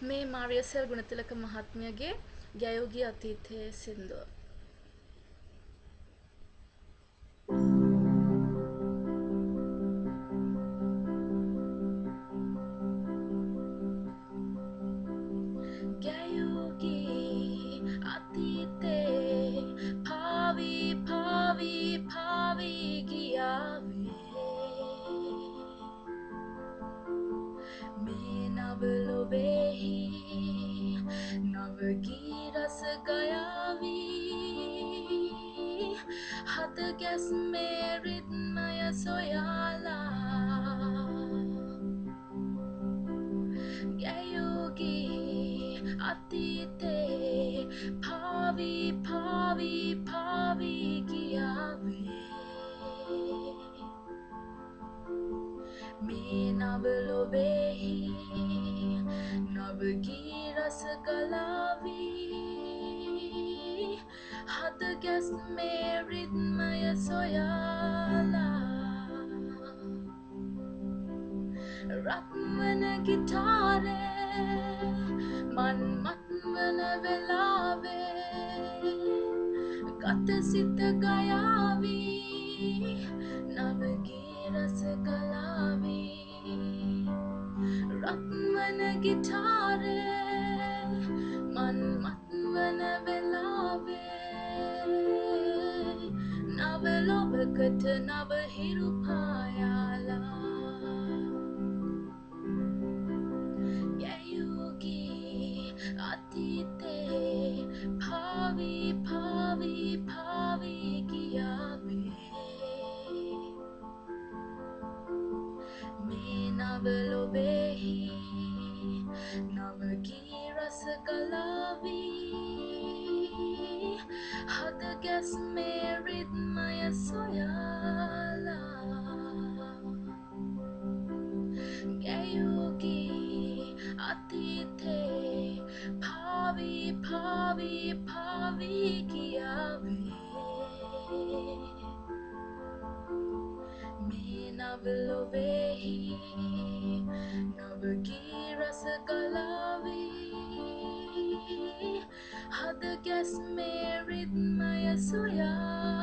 මේ මාරියසෙල් ගුණතිලක මහත්මියගේ ගැයූ ගී අතීතයේ සින්දුව. ගැයූ ගී රස ගයාවී හද ගැස්මේ රිද්මය සොයාලා. ගැයූ ගී අතීතේ පාවී පාවී පාවී ගියාවේ. මේ නව ලොවෙහි නව ගී රස ගලාවී. හද ගැස්මේ රිද්මය සොයාලා රත්වන ගිටාරේ මන් මත්වන වෙලාවේ ගත සිත ගයාවී නවගේ රස ගලාවී රත්වන ගිටාරේ මන් මත්වන වෙලාවේ ලොවකට නව හිරු පායාලා ගැයූගී අතීතේ පාවී පාවී පාවී ගියාවේ මේ නවලොවෙහි නවගී රස ගලාවී හද ගැස්මේ රිද්මය ගැයූගී අතීතේ පාවී පාවී පාවී ගියාවේ මේ නවලොවෙහි නවගී රස ගලාවී හද ගැස්මේ රිද්මය සොයා